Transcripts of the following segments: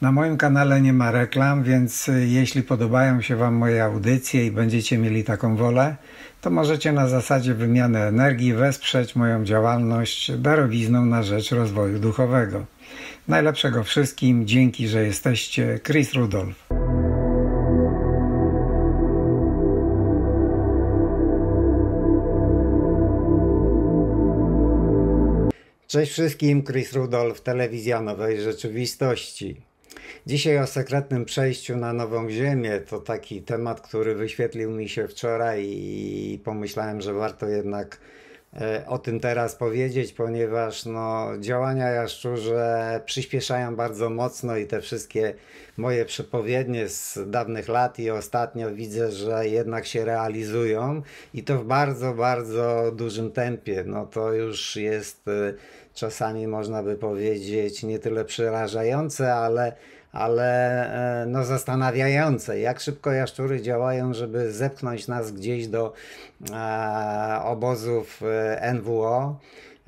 Na moim kanale nie ma reklam, więc y, jeśli podobają się Wam moje audycje i będziecie mieli taką wolę, to możecie na zasadzie wymiany energii wesprzeć moją działalność darowizną na rzecz rozwoju duchowego. Najlepszego wszystkim, dzięki, że jesteście. Chris Rudolph. Cześć wszystkim, Chris Rudolph, Telewizja Nowej Rzeczywistości. Dzisiaj o sekretnym przejściu na Nową Ziemię to taki temat, który wyświetlił mi się wczoraj i pomyślałem, że warto jednak e, o tym teraz powiedzieć, ponieważ no, działania jaszczurze przyspieszają bardzo mocno i te wszystkie moje przepowiednie z dawnych lat i ostatnio widzę, że jednak się realizują i to w bardzo, bardzo dużym tempie. No to już jest e, czasami można by powiedzieć nie tyle przerażające, ale ale e, no, zastanawiające, jak szybko jaszczury działają, żeby zepchnąć nas gdzieś do e, obozów e, NWO.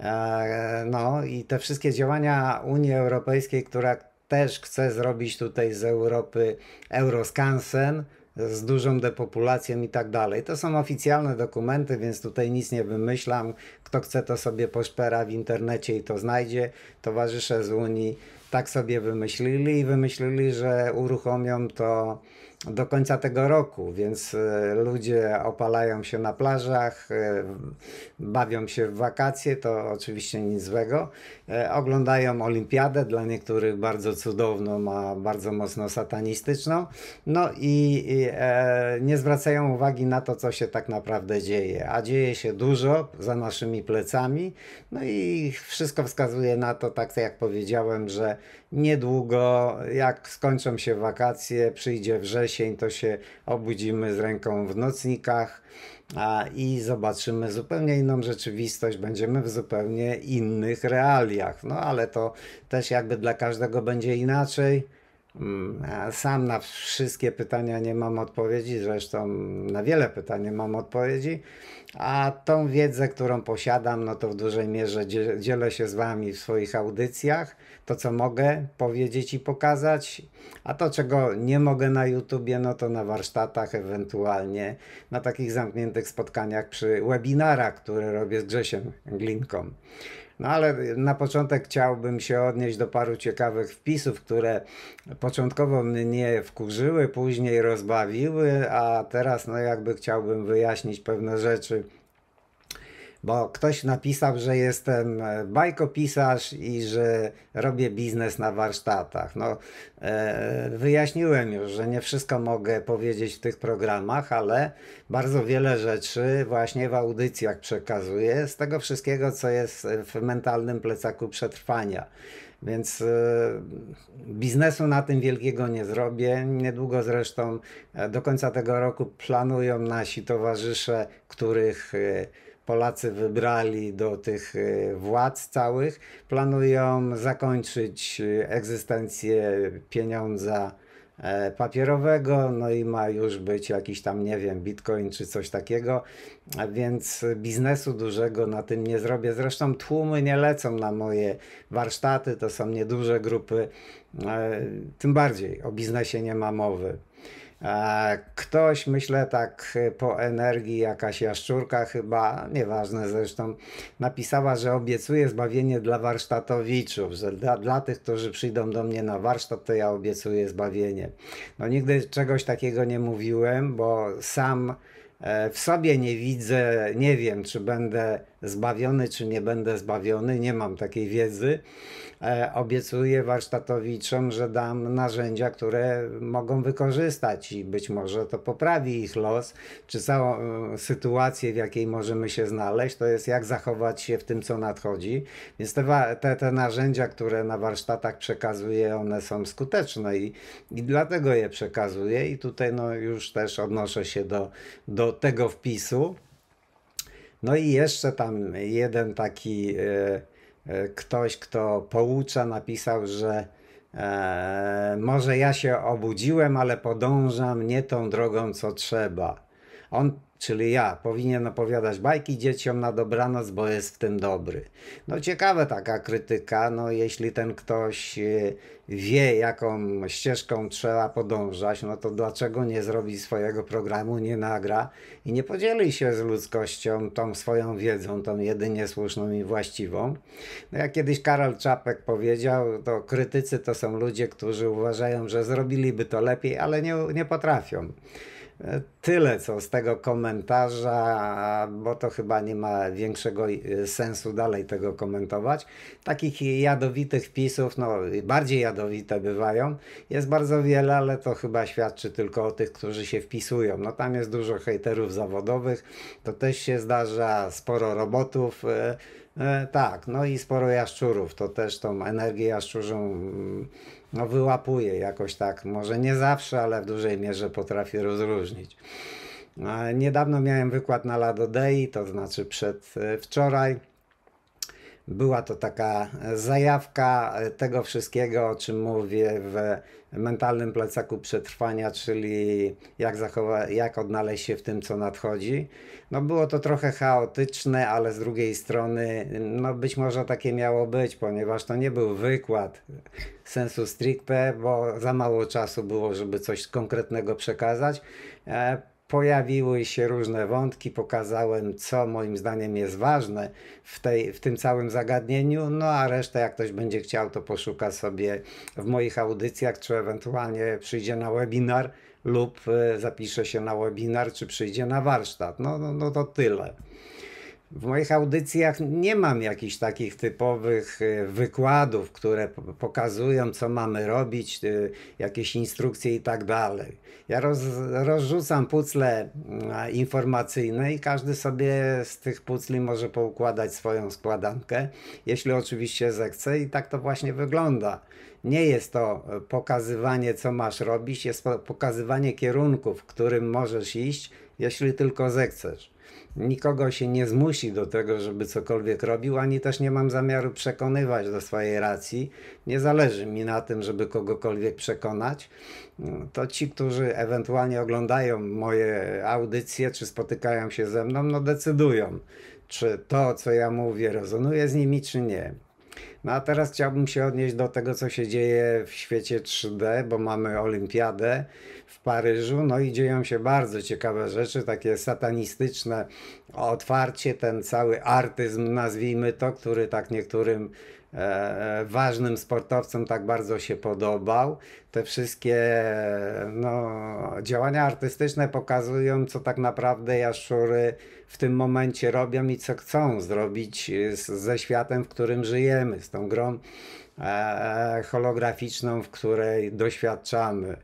E, no i te wszystkie działania Unii Europejskiej, która też chce zrobić tutaj z Europy Euroskansen, z dużą depopulacją i tak dalej. To są oficjalne dokumenty, więc tutaj nic nie wymyślam. Kto chce, to sobie poszpera w internecie i to znajdzie. Towarzysze z Unii tak sobie wymyślili i wymyślili, że uruchomią to do końca tego roku, więc e, ludzie opalają się na plażach, e, bawią się w wakacje, to oczywiście nic złego. E, oglądają olimpiadę, dla niektórych bardzo cudowną, a bardzo mocno satanistyczną. No i, nie zwracają uwagi na to, co się tak naprawdę dzieje. A dzieje się dużo za naszymi plecami. No i wszystko wskazuje na to, tak jak powiedziałem, że niedługo, jak skończą się wakacje, przyjdzie wrzesień, to się obudzimy z ręką w nocnikach a, i zobaczymy zupełnie inną rzeczywistość, będziemy w zupełnie innych realiach. No ale to też jakby dla każdego będzie inaczej. Mm, sam na wszystkie pytania nie mam odpowiedzi, zresztą na wiele pytań nie mam odpowiedzi, a tą wiedzę, którą posiadam, no to w dużej mierze dzielę się z Wami w swoich audycjach. To, co mogę powiedzieć i pokazać, a to, czego nie mogę na YouTubie, no to na warsztatach, ewentualnie na takich zamkniętych spotkaniach przy webinarach, które robię z Grzesiem Glinką. No ale na początek chciałbym się odnieść do paru ciekawych wpisów, które początkowo mnie wkurzyły, później rozbawiły, a teraz no jakby chciałbym wyjaśnić pewne rzeczy bo ktoś napisał, że jestem e, bajkopisarz i że robię biznes na warsztatach. No, e, wyjaśniłem już, że nie wszystko mogę powiedzieć w tych programach, ale bardzo wiele rzeczy właśnie w audycjach przekazuję z tego wszystkiego, co jest w mentalnym plecaku przetrwania. Więc e, biznesu na tym wielkiego nie zrobię. Niedługo zresztą do końca tego roku planują nasi towarzysze, których Polacy wybrali do tych e, władz całych, planują zakończyć e, egzystencję pieniądza e, papierowego, no i ma już być jakiś tam, nie wiem, bitcoin czy coś takiego, więc biznesu dużego na tym nie zrobię. Zresztą tłumy nie lecą na moje warsztaty, to są nieduże grupy, tym bardziej o biznesie nie ma mowy. Ktoś, myślę tak po energii, jakaś jaszczurka chyba, nieważne zresztą, napisała, że obiecuje zbawienie dla warsztatowiczów, że dla, dla tych, którzy przyjdą do mnie na warsztat, to ja obiecuję zbawienie. No nigdy czegoś takiego nie mówiłem, bo sam e, w sobie nie widzę, nie wiem, czy będę zbawiony, czy nie będę zbawiony, nie mam takiej wiedzy. E, obiecuję warsztatowiczom, że dam narzędzia, które mogą wykorzystać i być może to poprawi ich los, czy całą e, sytuację, w jakiej możemy się znaleźć, to jest jak zachować się w tym, co nadchodzi. Więc te, te, te narzędzia, które na warsztatach przekazuję, one są skuteczne i, i dlatego je przekazuję i tutaj no, już też odnoszę się do, do tego wpisu. No i jeszcze tam jeden taki e, e, ktoś, kto poucza, napisał, że e, może ja się obudziłem, ale podążam nie tą drogą, co trzeba. On czyli ja, powinien opowiadać bajki dzieciom na dobranoc, bo jest w tym dobry. No ciekawe taka krytyka, no jeśli ten ktoś e, wie, jaką ścieżką trzeba podążać, no to dlaczego nie zrobi swojego programu, nie nagra i nie podzieli się z ludzkością tą swoją wiedzą, tą jedynie słuszną i właściwą. No jak kiedyś Karol Czapek powiedział, to krytycy to są ludzie, którzy uważają, że zrobiliby to lepiej, ale nie, nie potrafią. Tyle co z tego komentarza, bo to chyba nie ma większego e, sensu dalej tego komentować. Takich jadowitych wpisów, no bardziej jadowite bywają, jest bardzo wiele, ale to chyba świadczy tylko o tych, którzy się wpisują. No tam jest dużo hejterów zawodowych, to też się zdarza, sporo robotów. E, e, tak, no i sporo jaszczurów, to też tą energię jaszczurzą mm, no, wyłapuje jakoś tak. Może nie zawsze, ale w dużej mierze potrafię rozróżnić. Niedawno miałem wykład na Lado Dei, to znaczy przed e. Była to taka zajawka tego wszystkiego, o czym mówię w mentalnym plecaku przetrwania, czyli jak, zachowa- jak odnaleźć się w tym, co nadchodzi. No było to trochę chaotyczne, ale z drugiej strony, no być może takie miało być, ponieważ to nie był wykład sensu stricte, bo za mało czasu było, żeby coś konkretnego przekazać. Pojawiły się różne wątki, pokazałem, co moim zdaniem jest ważne w, tej, w tym całym zagadnieniu, no a resztę, jak ktoś będzie chciał, to poszuka sobie w moich audycjach, czy ewentualnie przyjdzie na webinar lub e, zapisze się na webinar, czy przyjdzie na warsztat. No, no, no to tyle. W moich audycjach nie mam jakichś takich typowych e, wykładów, które pokazują, co mamy robić, e, jakieś instrukcje i tak dalej. Ja roz, rozrzucam pucle informacyjne i każdy sobie z tych pucli może poukładać swoją składankę, jeśli oczywiście zechce, i tak to właśnie wygląda. Nie jest to pokazywanie, co masz robić, jest pokazywanie kierunków, w którym możesz iść, jeśli tylko zechcesz nikogo się nie zmusi do tego, żeby cokolwiek robił, ani też nie mam zamiaru przekonywać do swojej racji. Nie zależy mi na tym, żeby kogokolwiek przekonać. To ci, którzy ewentualnie oglądają moje audycje, czy spotykają się ze mną, no decydują, czy to, co ja mówię, rezonuje z nimi, czy nie. No a teraz chciałbym się odnieść do tego, co się dzieje w świecie 3D, bo mamy olimpiadę w Paryżu, no i dzieją się bardzo ciekawe rzeczy, takie satanistyczne otwarcie, ten cały artyzm, nazwijmy to, który tak niektórym ważnym sportowcom tak bardzo się podobał. Te wszystkie no, działania artystyczne pokazują, co tak naprawdę jaszczury w tym momencie robią i co chcą zrobić z, ze światem, w którym żyjemy, z tą grą e, holograficzną, w której doświadczamy.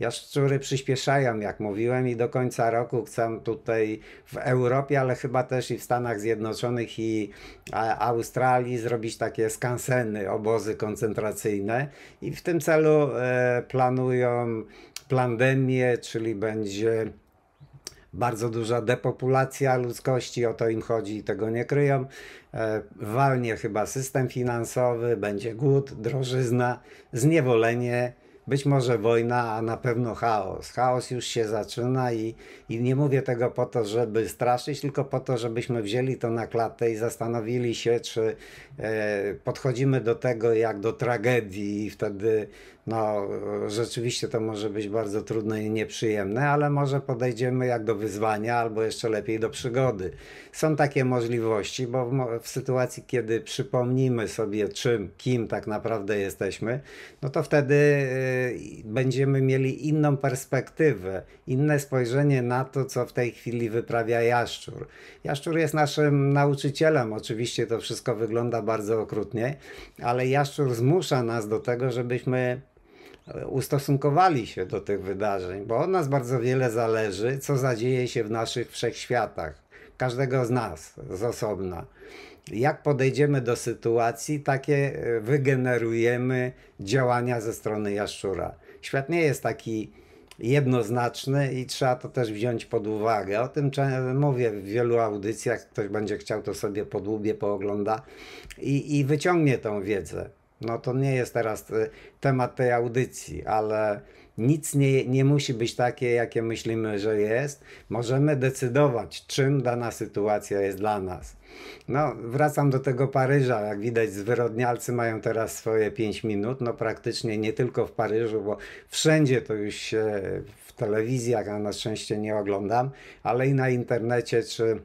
Jaszczury przyspieszają, jak mówiłem, i do końca roku chcę tutaj w Europie, ale chyba też i w Stanach Zjednoczonych i Australii zrobić takie skanseny, obozy koncentracyjne. I w tym celu e, planują pandemię, czyli będzie bardzo duża depopulacja ludzkości, o to im chodzi i tego nie kryją. E, walnie chyba system finansowy, będzie głód, drożyzna, zniewolenie być może wojna, a na pewno chaos. Chaos już się zaczyna i, i nie mówię tego po to, żeby straszyć, tylko po to, żebyśmy wzięli to na klatę i zastanowili się, czy e, podchodzimy do tego jak do tragedii i wtedy no, rzeczywiście to może być bardzo trudne i nieprzyjemne, ale może podejdziemy jak do wyzwania, albo jeszcze lepiej do przygody. Są takie możliwości, bo w, w sytuacji, kiedy przypomnimy sobie, czym, kim tak naprawdę jesteśmy, no to wtedy y, będziemy mieli inną perspektywę, inne spojrzenie na to, co w tej chwili wyprawia jaszczur. Jaszczur jest naszym nauczycielem, oczywiście to wszystko wygląda bardzo okrutnie, ale jaszczur zmusza nas do tego, żebyśmy ustosunkowali się do tych wydarzeń, bo od nas bardzo wiele zależy, co zadzieje się w naszych wszechświatach, każdego z nas z osobna. Jak podejdziemy do sytuacji, takie e, wygenerujemy działania ze strony jaszczura. Świat nie jest taki jednoznaczny i trzeba to też wziąć pod uwagę. O tym mówię w wielu audycjach. Ktoś będzie chciał, to sobie podłubie poogląda i, i wyciągnie tą wiedzę. No to nie jest teraz y, temat tej audycji, ale nic nie, nie musi być takie, jakie myślimy, że jest. Możemy decydować, czym dana sytuacja jest dla nas. No, wracam do tego Paryża. Jak widać, zwyrodnialcy mają teraz swoje 5 minut. No, praktycznie nie tylko w Paryżu, bo wszędzie to już się w telewizjach, a na szczęście nie oglądam, ale i na internecie czy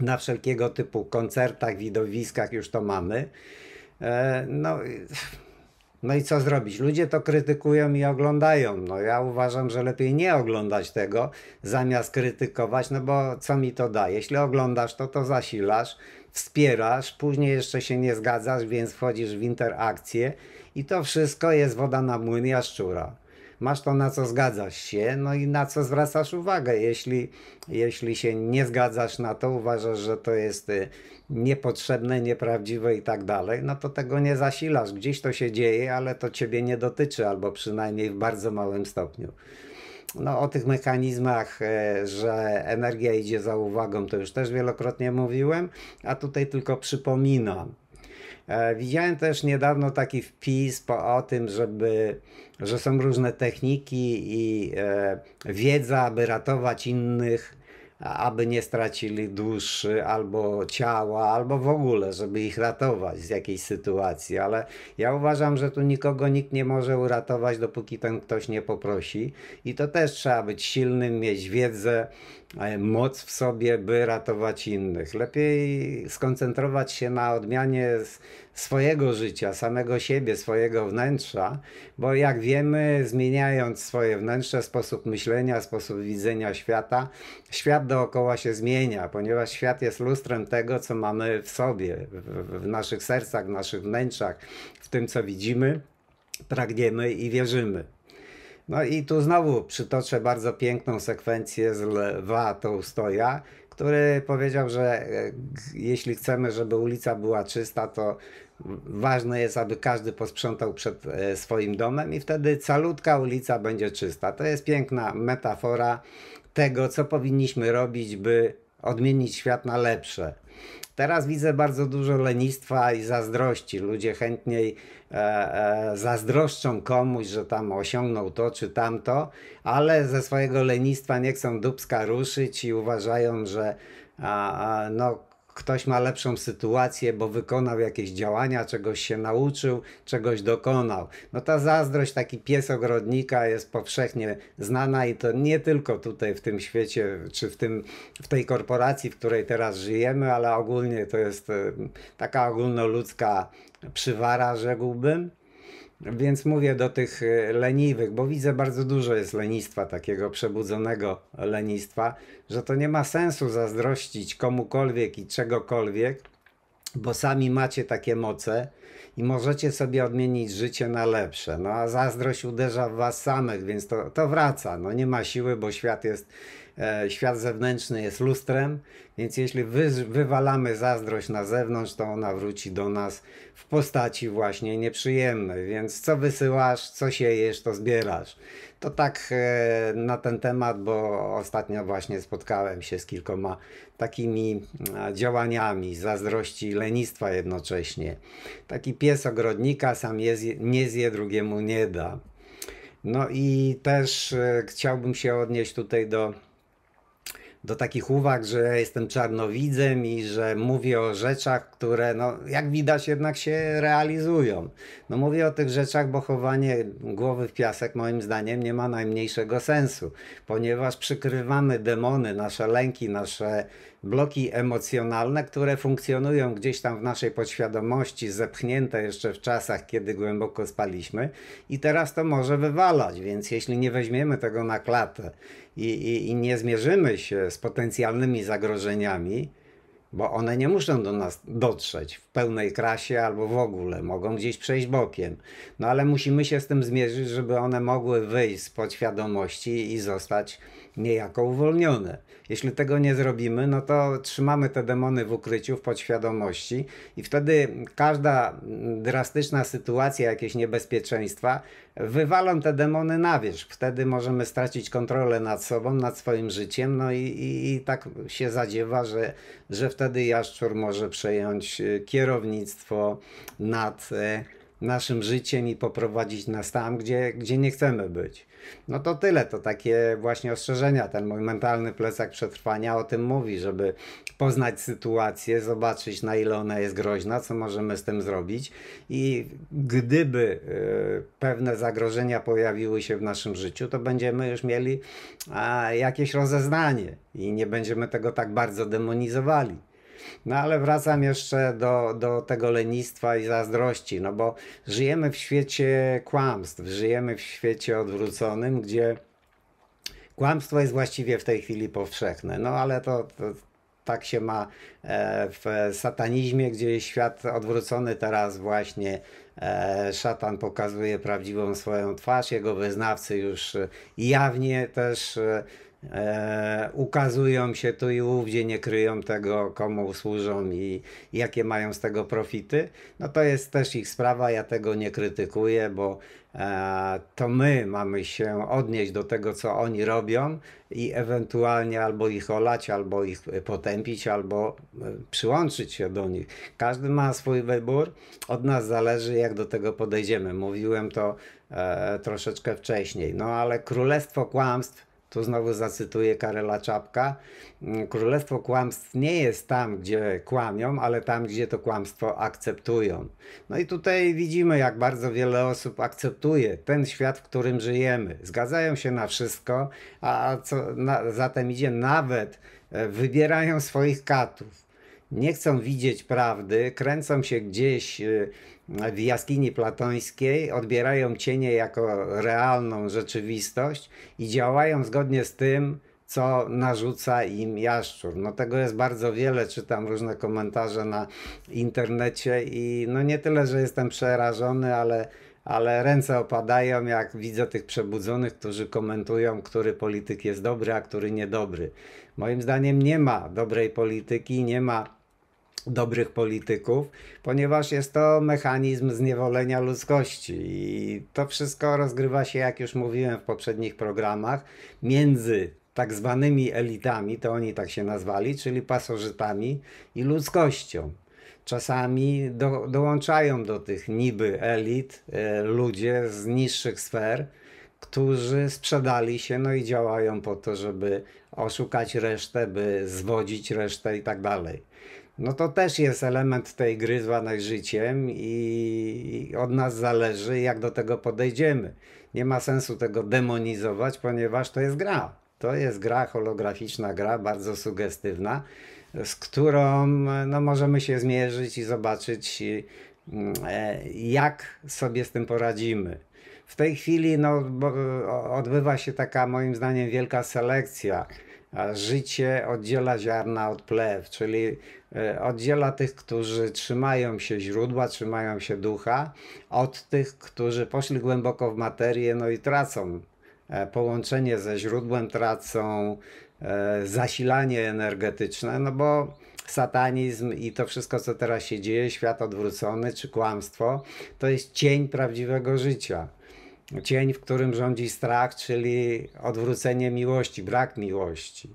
na wszelkiego typu koncertach, widowiskach już to mamy. E, no, no i co zrobić? Ludzie to krytykują i oglądają. No ja uważam, że lepiej nie oglądać tego, zamiast krytykować, no bo co mi to da? Jeśli oglądasz to, to zasilasz, wspierasz, później jeszcze się nie zgadzasz, więc wchodzisz w interakcję i to wszystko jest woda na młyn jaszczura masz to na co zgadzasz się, no i na co zwracasz uwagę. Jeśli, jeśli się nie zgadzasz na to, uważasz, że to jest y, niepotrzebne, nieprawdziwe i tak dalej, no to tego nie zasilasz. Gdzieś to się dzieje, ale to ciebie nie dotyczy, albo przynajmniej w bardzo małym stopniu. No, o tych mechanizmach, e, że energia idzie za uwagą, to już też wielokrotnie mówiłem, a tutaj tylko przypominam. E, widziałem też niedawno taki wpis po, o tym, żeby, że są różne techniki i e, wiedza, aby ratować innych aby nie stracili duszy albo ciała, albo w ogóle, żeby ich ratować z jakiejś sytuacji. Ale ja uważam, że tu nikogo nikt nie może uratować, dopóki ten ktoś nie poprosi. I to też trzeba być silnym, mieć wiedzę, e, moc w sobie, by ratować innych. Lepiej skoncentrować się na odmianie swojego życia, samego siebie, swojego wnętrza, bo jak wiemy, zmieniając swoje wnętrze, sposób myślenia, sposób widzenia świata, świat dookoła się zmienia, ponieważ świat jest lustrem tego, co mamy w sobie, w, naszych sercach, w naszych wnętrzach, w tym, co widzimy, pragniemy i wierzymy. No i tu znowu przytoczę bardzo piękną sekwencję z Lwa Tołstoja, który powiedział, że e, jeśli chcemy, żeby ulica była czysta, to ważne jest, aby każdy posprzątał przed e, swoim domem i wtedy calutka ulica będzie czysta. To jest piękna metafora tego, co powinniśmy robić, by odmienić świat na lepsze. Teraz widzę bardzo dużo lenistwa i zazdrości. Ludzie chętniej e, e, zazdroszczą komuś, że tam osiągnął to czy tamto, ale ze swojego lenistwa nie chcą dubska ruszyć i uważają, że a, a, no, ktoś ma lepszą sytuację, bo wykonał jakieś działania, czegoś się nauczył, czegoś dokonał. No ta zazdrość, taki pies ogrodnika jest powszechnie znana i to nie tylko tutaj w tym świecie, czy w, tym, w tej korporacji, w której teraz żyjemy, ale ogólnie to jest taka ogólnoludzka przywara, rzekłbym. Więc mówię do tych e, leniwych, bo widzę bardzo dużo jest lenistwa, takiego przebudzonego lenistwa, że to nie ma sensu zazdrościć komukolwiek i czegokolwiek, bo sami macie takie moce i możecie sobie odmienić życie na lepsze. No a zazdrość uderza w was samych, więc to, to wraca. No nie ma siły, bo świat jest świat zewnętrzny jest lustrem, więc jeśli wy, wywalamy zazdrość na zewnątrz, to ona wróci do nas w postaci właśnie nieprzyjemnej. Więc co wysyłasz, co siejesz, to zbierasz. To tak e, na ten temat, bo ostatnio właśnie spotkałem się z kilkoma takimi działaniami zazdrości i lenistwa jednocześnie. Taki pies ogrodnika sam je, nie zje, drugiemu nie da. No i też e, chciałbym się odnieść tutaj do do takich uwag, że ja jestem czarnowidzem i że mówię o rzeczach, które no, jak widać jednak się realizują. No mówię o tych rzeczach, bo chowanie głowy w piasek moim zdaniem nie ma najmniejszego sensu, ponieważ przykrywamy demony, nasze lęki, nasze bloki emocjonalne, które funkcjonują gdzieś tam w naszej podświadomości, zepchnięte jeszcze w czasach, kiedy głęboko spaliśmy i teraz to może wywalać, więc jeśli nie weźmiemy tego na klatę i, i, i nie zmierzymy się z potencjalnymi zagrożeniami, bo one nie muszą do nas dotrzeć w pełnej krasie albo w ogóle, mogą gdzieś przejść bokiem. No ale musimy się z tym zmierzyć, żeby one mogły wyjść z podświadomości i zostać niejako uwolnione. Jeśli tego nie zrobimy, no to trzymamy te demony w ukryciu, w podświadomości i wtedy każda drastyczna sytuacja, jakieś niebezpieczeństwa wywalą te demony na wierzch. Wtedy możemy stracić kontrolę nad sobą, nad swoim życiem, no i, i, i tak się zadziewa, że, że wtedy jaszczur może przejąć e, kierownictwo nad e, naszym życiem i poprowadzić nas tam, gdzie, gdzie nie chcemy być. No to tyle, to takie właśnie ostrzeżenia. Ten mój mentalny plecak przetrwania o tym mówi, żeby poznać sytuację, zobaczyć na ile ona jest groźna, co możemy z tym zrobić i gdyby e, pewne zagrożenia pojawiły się w naszym życiu, to będziemy już mieli jakieś rozeznanie i nie będziemy tego tak bardzo demonizowali. No ale wracam jeszcze do, do tego lenistwa i zazdrości, no bo żyjemy w świecie kłamstw, żyjemy w świecie odwróconym, gdzie kłamstwo jest właściwie w tej chwili powszechne. No ale to, to tak się ma e, w satanizmie, gdzie jest świat odwrócony. Teraz właśnie e, szatan pokazuje prawdziwą swoją twarz, jego wyznawcy już jawnie też e, ukazują się tu i ówdzie, nie kryją tego, komu służą i jakie mają z tego profity, no to jest też ich sprawa, ja tego nie krytykuję, bo e, to my mamy się odnieść do tego, co oni robią i ewentualnie albo ich olać, albo ich potępić, albo e, przyłączyć się do nich. Każdy ma swój wybór, od nas zależy, jak do tego podejdziemy. Mówiłem to e, troszeczkę wcześniej, no ale królestwo kłamstw tu znowu zacytuję Karela Czapka. Mm, Królestwo kłamstw nie jest tam, gdzie kłamią, ale tam, gdzie to kłamstwo akceptują. No i tutaj widzimy, jak bardzo wiele osób akceptuje ten świat, w którym żyjemy. Zgadzają się na wszystko, a co na, zatem idzie, nawet e, wybierają swoich katów nie chcą widzieć prawdy, kręcą się gdzieś e, w jaskini platońskiej, odbierają cienie jako realną rzeczywistość i działają zgodnie z tym, co narzuca im jaszczur. No tego jest bardzo wiele, czytam różne komentarze na internecie i no nie tyle, że jestem przerażony, ale, ale ręce opadają, jak widzę tych przebudzonych, którzy komentują, który polityk jest dobry, a który niedobry. Moim zdaniem nie ma dobrej polityki, nie ma dobrych polityków, ponieważ jest to mechanizm zniewolenia ludzkości i to wszystko rozgrywa się, jak już mówiłem w poprzednich programach, między tak zwanymi elitami, to oni tak się nazwali, czyli pasożytami i ludzkością. Czasami do, dołączają do tych niby elit e, ludzie z niższych sfer, którzy sprzedali się, no i działają po to, żeby oszukać resztę, by zwodzić resztę i tak dalej no to też jest element tej gry zwanej życiem i od nas zależy, jak do tego podejdziemy. Nie ma sensu tego demonizować, ponieważ to jest gra. To jest gra holograficzna, gra bardzo sugestywna, z którą no, możemy się zmierzyć i zobaczyć, e, jak sobie z tym poradzimy. W tej chwili no, odbywa się taka moim zdaniem wielka selekcja życie oddziela ziarna od plew, czyli e, oddziela tych, którzy trzymają się źródła, trzymają się ducha, od tych, którzy poszli głęboko w materię, no i tracą e, połączenie ze źródłem, tracą e, zasilanie energetyczne, no bo satanizm i to wszystko, co teraz się dzieje, świat odwrócony czy kłamstwo, to jest cień prawdziwego życia cień, w którym rządzi strach, czyli odwrócenie miłości, brak miłości.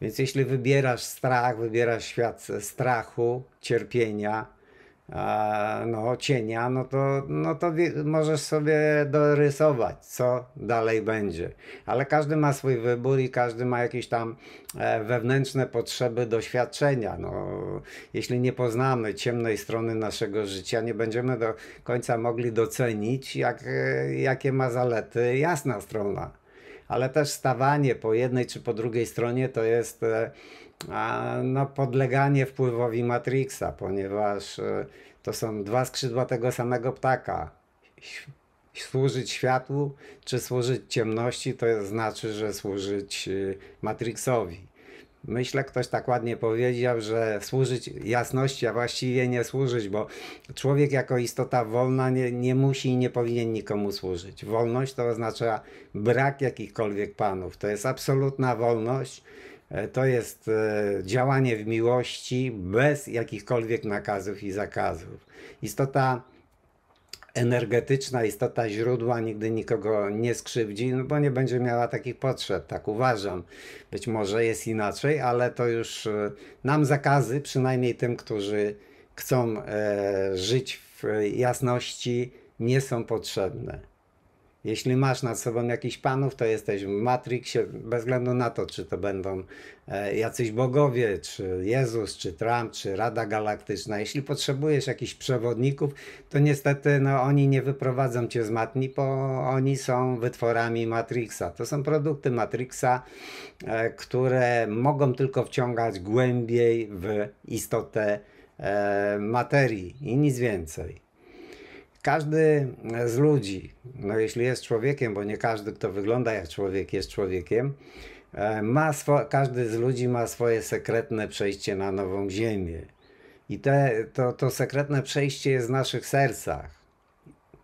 Więc jeśli wybierasz strach, wybierasz świat strachu, cierpienia, no, cienia, no to, no to możesz sobie dorysować, co dalej będzie. Ale każdy ma swój wybór i każdy ma jakieś tam e, wewnętrzne potrzeby doświadczenia. No, jeśli nie poznamy ciemnej strony naszego życia, nie będziemy do końca mogli docenić, jak, e, jakie ma zalety jasna strona. Ale też stawanie po jednej czy po drugiej stronie to jest e, no, podleganie wpływowi Matrixa, ponieważ e, to są dwa skrzydła tego samego ptaka. Służyć światłu czy służyć ciemności, to znaczy, że służyć e, Matrixowi. Myślę, ktoś tak ładnie powiedział, że służyć jasności, a właściwie nie służyć, bo człowiek jako istota wolna nie, nie musi i nie powinien nikomu służyć. Wolność to oznacza brak jakichkolwiek panów. To jest absolutna wolność to jest e, działanie w miłości bez jakichkolwiek nakazów i zakazów. Istota energetyczna, istota źródła nigdy nikogo nie skrzywdzi, no bo nie będzie miała takich potrzeb, tak uważam. Być może jest inaczej, ale to już e, nam zakazy, przynajmniej tym, którzy chcą żyć jasności nie są potrzebne. Jeśli masz nad sobą jakichś panów, to jesteś w Matrixie, bez względu na to, czy to będą e, jacyś bogowie, czy Jezus, czy Trump, czy Rada Galaktyczna. Jeśli potrzebujesz jakichś przewodników, to niestety no, oni nie wyprowadzą cię z matni, bo oni są wytworami Matrixa. To są produkty Matrixa, e, które mogą tylko wciągać głębiej w istotę e, materii i nic więcej. Każdy z ludzi, no jeśli jest człowiekiem, bo nie każdy, kto wygląda jak człowiek, jest człowiekiem, e, ma swo- każdy z ludzi ma swoje sekretne przejście na nową ziemię. I te, to, to sekretne przejście jest w naszych sercach.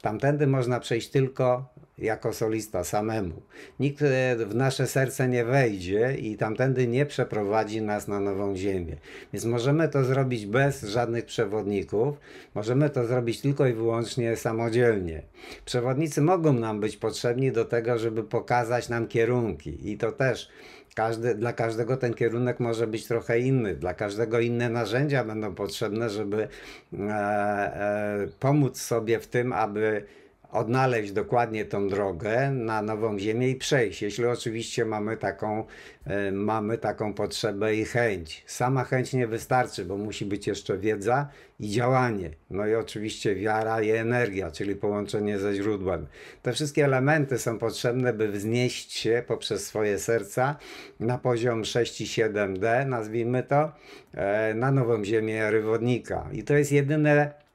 Tamtędy można przejść tylko jako solista samemu. Nikt e, w nasze serce nie wejdzie i tamtędy nie przeprowadzi nas na nową ziemię. Więc możemy to zrobić bez żadnych przewodników. Możemy to zrobić tylko i wyłącznie samodzielnie. Przewodnicy mogą nam być potrzebni do tego, żeby pokazać nam kierunki i to też każdy, dla każdego ten kierunek może być trochę inny. Dla każdego inne narzędzia będą potrzebne, żeby e, e, pomóc sobie w tym, aby odnaleźć dokładnie tą drogę na nową ziemię i przejść, jeśli oczywiście mamy taką, e, mamy taką potrzebę i chęć. Sama chęć nie wystarczy, bo musi być jeszcze wiedza i działanie. No i oczywiście wiara i energia, czyli połączenie ze źródłem. Te wszystkie elementy są potrzebne, by wznieść się poprzez swoje serca na poziom 6 i 7D, nazwijmy to, e, na nową ziemię rywodnika. I to jest jedyne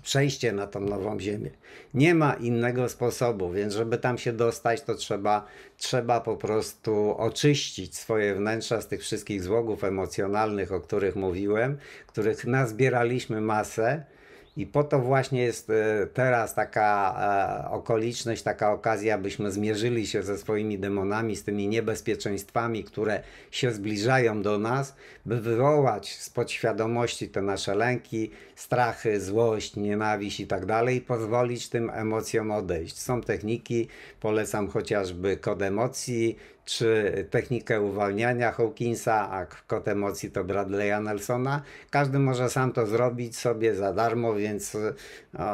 przejście na tą nową ziemię. Nie ma innego sposobu, więc żeby tam się dostać, to trzeba, trzeba po prostu oczyścić swoje wnętrza z tych wszystkich złogów emocjonalnych, o których mówiłem, których nazbieraliśmy masę i po to właśnie jest e, teraz taka e, okoliczność, taka okazja, byśmy zmierzyli się ze swoimi demonami, z tymi niebezpieczeństwami, które się zbliżają do nas, by wywołać z podświadomości te nasze lęki, strachy, złość, nienawiść i tak dalej, i pozwolić tym emocjom odejść. Są techniki, polecam chociażby kod emocji, czy technikę uwalniania Hawkinsa, a kod emocji to Bradley'a Nelsona. Każdy może sam to zrobić sobie za darmo, więc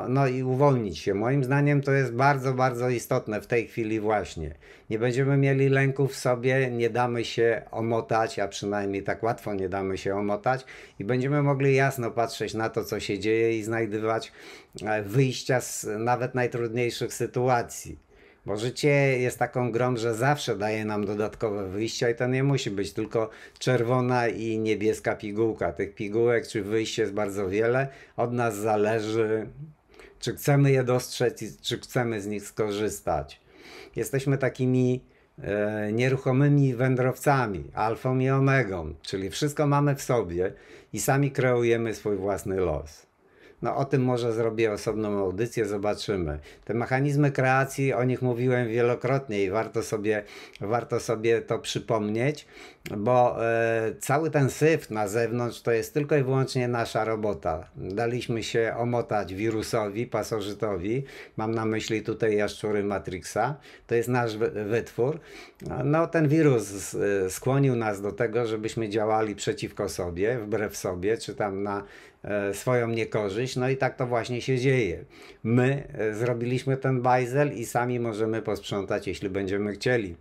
no i uwolnić się. Moim zdaniem to jest bardzo, bardzo istotne w tej chwili właśnie. Nie będziemy mieli lęków w sobie, nie damy się omotać, a przynajmniej tak łatwo nie damy się omotać i będziemy mogli jasno patrzeć na to, co się dzieje i znajdywać e, wyjścia z nawet najtrudniejszych sytuacji. Bo życie jest taką grą, że zawsze daje nam dodatkowe wyjścia i to nie musi być tylko czerwona i niebieska pigułka. Tych pigułek czy wyjść jest bardzo wiele. Od nas zależy, czy chcemy je dostrzec i czy chcemy z nich skorzystać. Jesteśmy takimi e, nieruchomymi wędrowcami, alfą i omegą, czyli wszystko mamy w sobie i sami kreujemy swój własny los. No o tym może zrobię osobną audycję, zobaczymy. Te mechanizmy kreacji, o nich mówiłem wielokrotnie i warto sobie, warto sobie to przypomnieć, bo e, cały ten syf na zewnątrz to jest tylko i wyłącznie nasza robota. Daliśmy się omotać wirusowi, pasożytowi, mam na myśli tutaj jaszczury Matrixa, to jest nasz wytwór. No ten wirus skłonił nas do tego, żebyśmy działali przeciwko sobie, wbrew sobie, czy tam na E, swoją niekorzyść. No i tak to właśnie się dzieje. My e, zrobiliśmy ten bajzel i sami możemy posprzątać, jeśli będziemy chcieli.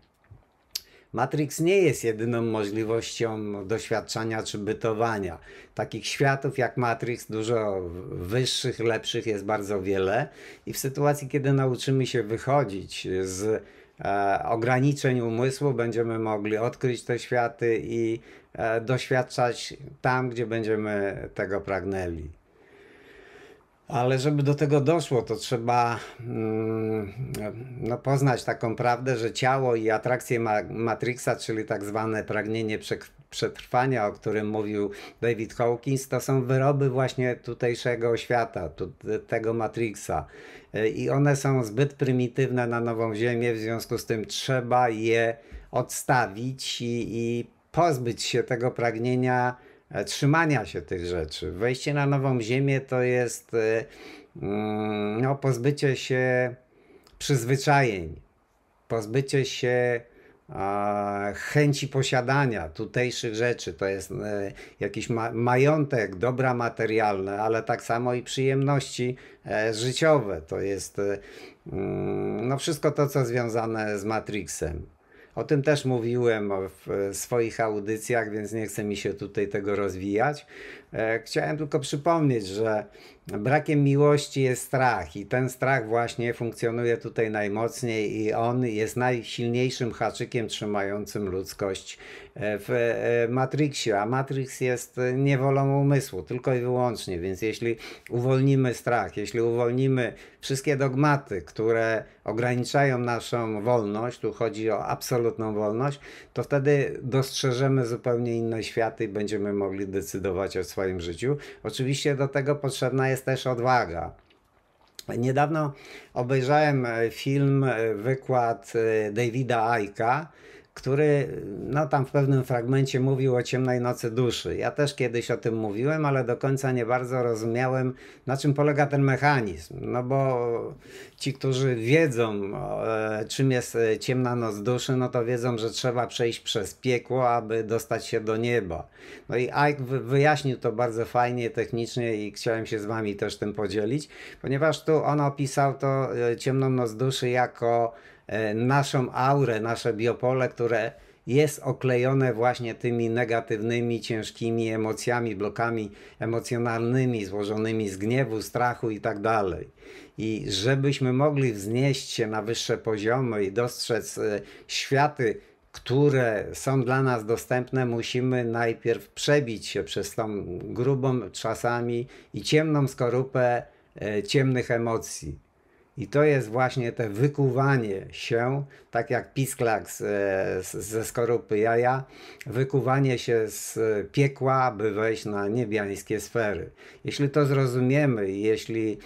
Matrix nie jest jedyną możliwością doświadczania czy bytowania. Takich światów jak Matrix, dużo wyższych, lepszych jest bardzo wiele, i w sytuacji, kiedy nauczymy się wychodzić z e, ograniczeń umysłu, będziemy mogli odkryć te światy i E, doświadczać tam, gdzie będziemy tego pragnęli. Ale żeby do tego doszło, to trzeba mm, no, poznać taką prawdę, że ciało i atrakcje Matrixa, czyli tak zwane pragnienie przetrwania, o którym mówił David Hawkins, to są wyroby właśnie tutejszego świata, tego Matrixa. E, I one są zbyt prymitywne na nową Ziemię, w związku z tym trzeba je odstawić i, i pozbyć się tego pragnienia trzymania się tych rzeczy. Wejście na nową ziemię to jest e, mm, no, pozbycie się przyzwyczajeń, pozbycie się chęci posiadania tutejszych rzeczy, to jest e, jakiś ma majątek, dobra materialne, ale tak samo i przyjemności e, życiowe. To jest e, mm, no wszystko to, co związane z Matrixem. O tym też mówiłem w swoich audycjach, więc nie chcę mi się tutaj tego rozwijać. E, chciałem tylko przypomnieć, że brakiem miłości jest strach i ten strach właśnie funkcjonuje tutaj najmocniej i on jest najsilniejszym haczykiem trzymającym ludzkość e, w e, Matrixie, a Matrix jest niewolą umysłu, tylko i wyłącznie, więc jeśli uwolnimy strach, jeśli uwolnimy wszystkie dogmaty, które ograniczają naszą wolność, tu chodzi o absolutną wolność, to wtedy dostrzeżemy zupełnie inne światy i będziemy mogli decydować o swoim swoim życiu. Oczywiście do tego potrzebna jest też odwaga. Niedawno obejrzałem e, film, e, wykład e, Davida Aika, który no, tam w pewnym fragmencie mówił o ciemnej nocy duszy. Ja też kiedyś o tym mówiłem, ale do końca nie bardzo rozumiałem, na czym polega ten mechanizm. No bo ci, którzy wiedzą, e, czym jest e, ciemna noc duszy, no to wiedzą, że trzeba przejść przez piekło, aby dostać się do nieba. No i Ike wyjaśnił to bardzo fajnie, technicznie i chciałem się z wami też tym podzielić, ponieważ tu on opisał to e, ciemną noc duszy jako naszą aurę, nasze biopole, które jest oklejone właśnie tymi negatywnymi, ciężkimi emocjami, blokami emocjonalnymi, złożonymi z gniewu, strachu i tak dalej. I żebyśmy mogli wznieść się na wyższe poziomy i dostrzec e, światy, które są dla nas dostępne, musimy najpierw przebić się przez tą grubą czasami i ciemną skorupę e, ciemnych emocji. I to jest właśnie te wykuwanie się, tak jak pisklak z, ze skorupy jaja, wykuwanie się z piekła, by wejść na niebiańskie sfery. Jeśli to zrozumiemy i jeśli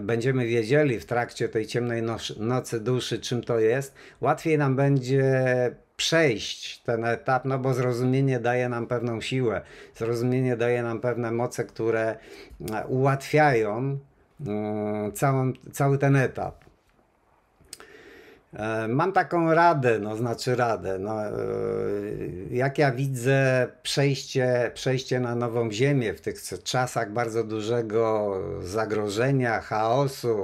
będziemy wiedzieli w trakcie tej ciemnej nocy duszy, czym to jest, łatwiej nam będzie przejść ten etap, no bo zrozumienie daje nam pewną siłę, zrozumienie daje nam pewne moce, które ułatwiają E, całą, cały ten etap. E, mam taką radę, no znaczy radę. No, e, jak ja widzę przejście, przejście na nową ziemię w tych czasach bardzo dużego zagrożenia, chaosu,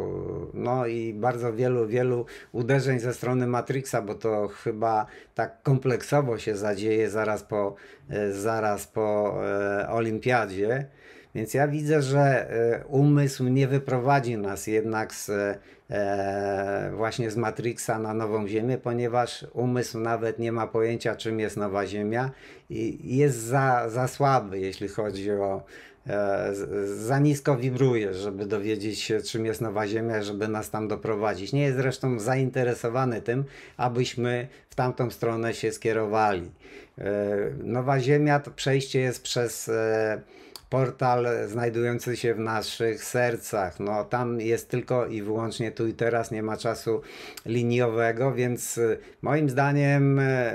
no i bardzo wielu, wielu uderzeń ze strony Matrixa, bo to chyba tak kompleksowo się zadzieje zaraz po, zaraz po olimpiadzie. Więc ja widzę, że e, umysł nie wyprowadzi nas jednak z, e, właśnie z Matrixa na nową Ziemię, ponieważ umysł nawet nie ma pojęcia, czym jest nowa Ziemia i jest za, za słaby, jeśli chodzi o. E, za nisko wibruje, żeby dowiedzieć się, czym jest nowa Ziemia, żeby nas tam doprowadzić. Nie jest zresztą zainteresowany tym, abyśmy w tamtą stronę się skierowali. Nowa Ziemia to przejście jest przez portal znajdujący się w naszych sercach. No, tam jest tylko i wyłącznie tu i teraz, nie ma czasu liniowego, więc y, moim zdaniem e,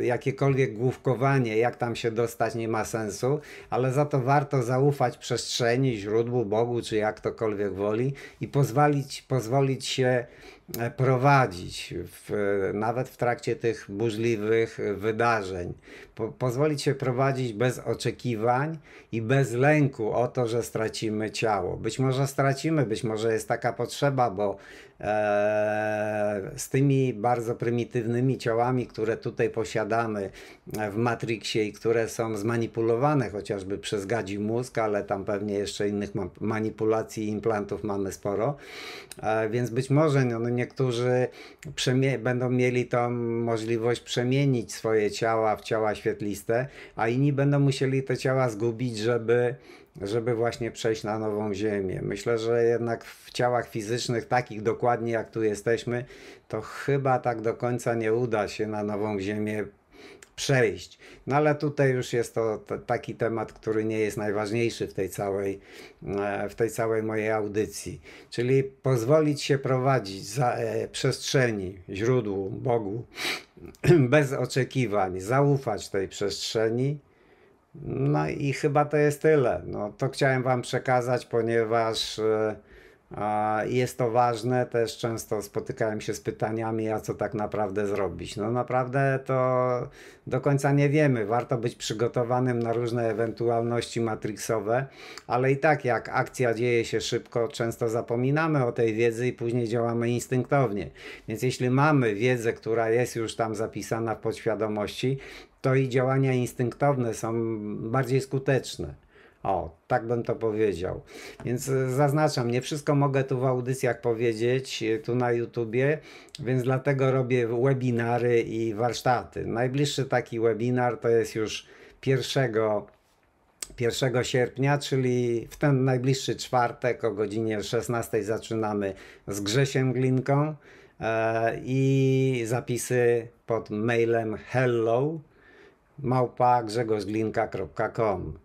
jakiekolwiek główkowanie, jak tam się dostać, nie ma sensu, ale za to warto zaufać przestrzeni, źródłu, Bogu, czy jak tokolwiek woli i pozwolić, pozwolić się prowadzić w, nawet w trakcie tych burzliwych wydarzeń. Po, pozwolić się prowadzić bez oczekiwań i bez lęku o to, że stracimy ciało. Być może stracimy, być może jest taka potrzeba, bo e, z tymi bardzo prymitywnymi ciałami, które tutaj posiadamy w Matrixie i które są zmanipulowane chociażby przez gadzi mózg, ale tam pewnie jeszcze innych manipulacji i implantów mamy sporo, e, więc być może no, niektórzy będą mieli tą możliwość przemienić swoje ciała w ciała świetliste, a inni będą musieli te ciała zgubić, żeby żeby właśnie przejść na nową ziemię. Myślę, że jednak w ciałach fizycznych, takich dokładnie jak tu jesteśmy, to chyba tak do końca nie uda się na nową ziemię przejść. No ale tutaj już jest to, taki temat, który nie jest najważniejszy w tej całej, e, w tej całej mojej audycji. Czyli pozwolić się prowadzić za e, przestrzeni, źródłu, Bogu, bez oczekiwań, zaufać tej przestrzeni. No i chyba to jest tyle. No, to chciałem Wam przekazać, ponieważ e, Jest to ważne, też często spotykałem się z pytaniami, a co tak naprawdę zrobić. No naprawdę to do końca nie wiemy. Warto być przygotowanym na różne ewentualności matrixowe, ale i tak jak akcja dzieje się szybko, często zapominamy o tej wiedzy i później działamy instynktownie. Więc jeśli mamy wiedzę, która jest już tam zapisana w podświadomości, to i działania instynktowne są bardziej skuteczne. O, tak bym to powiedział. Więc e, zaznaczam, nie wszystko mogę tu w audycjach powiedzieć, e, tu na YouTubie, więc dlatego robię webinary i warsztaty. Najbliższy taki webinar to jest już 1, 1 sierpnia, czyli w ten najbliższy czwartek o godzinie 16 zaczynamy z Grzesiem Glinką e, i zapisy pod mailem hello małpa grzegorzglinka.com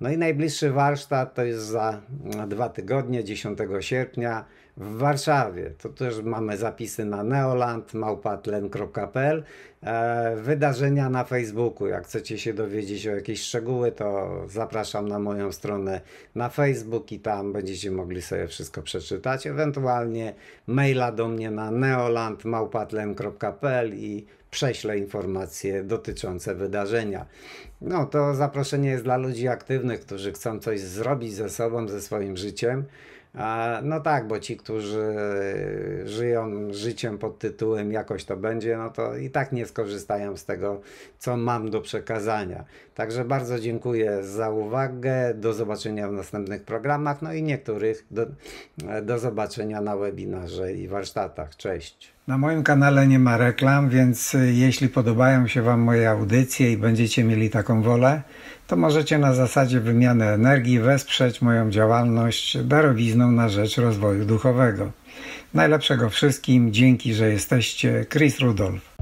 no i najbliższy warsztat to jest za dwa tygodnie, 10 sierpnia w Warszawie. To też mamy zapisy na neoland.małpatlen.pl e, Wydarzenia na Facebooku. Jak chcecie się dowiedzieć o jakieś szczegóły, to zapraszam na moją stronę na Facebook i tam będziecie mogli sobie wszystko przeczytać. Ewentualnie maila do mnie na neoland.małpatlen.pl i prześlę informacje dotyczące wydarzenia. No to zaproszenie jest dla ludzi aktywnych, którzy chcą coś zrobić ze sobą, ze swoim życiem. No tak, bo ci, którzy żyją życiem pod tytułem jakoś to będzie, no to i tak nie skorzystają z tego, co mam do przekazania. Także bardzo dziękuję za uwagę. Do zobaczenia w następnych programach, no i niektórych do, do zobaczenia na webinarze i warsztatach. Cześć. Na moim kanale nie ma reklam, więc jeśli podobają się Wam moje audycje i będziecie mieli taką wolę, to możecie na zasadzie wymiany energii wesprzeć moją działalność darowizną na rzecz rozwoju duchowego. Najlepszego wszystkim, dzięki, że jesteście. Chris Rudolph.